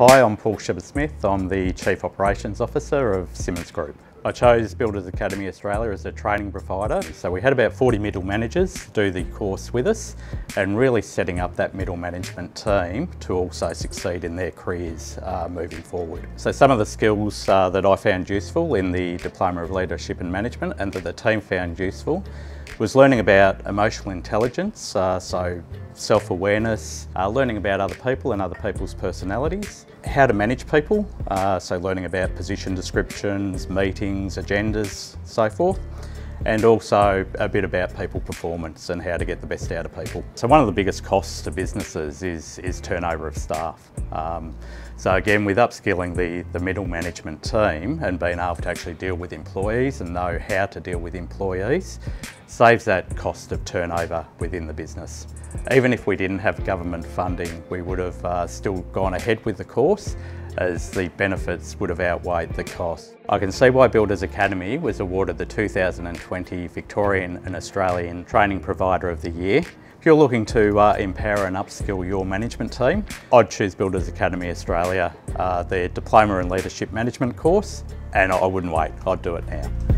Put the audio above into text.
Hi, I'm Paul Shepard-Smith. I'm the Chief Operations Officer of Simonds Group. I chose Builders Academy Australia as a training provider. So we had about 40 middle managers do the course with us and really setting up that middle management team to also succeed in their careers uh, moving forward. So some of the skills uh, that I found useful in the Diploma of Leadership and Management and that the team found useful was learning about emotional intelligence, uh, so self-awareness, uh, learning about other people and other people's personalities, how to manage people, uh, so learning about position descriptions, meetings, agendas, so forth and also a bit about people performance and how to get the best out of people. So one of the biggest costs to businesses is, is turnover of staff. Um, so again, with upskilling the, the middle management team and being able to actually deal with employees and know how to deal with employees, saves that cost of turnover within the business. Even if we didn't have government funding, we would have uh, still gone ahead with the course as the benefits would have outweighed the cost. I can see why Builders Academy was awarded the 2020 Victorian and Australian Training Provider of the Year if you're looking to uh, empower and upskill your management team, I'd choose Builders Academy Australia, uh, their Diploma in Leadership Management course, and I wouldn't wait, I'd do it now.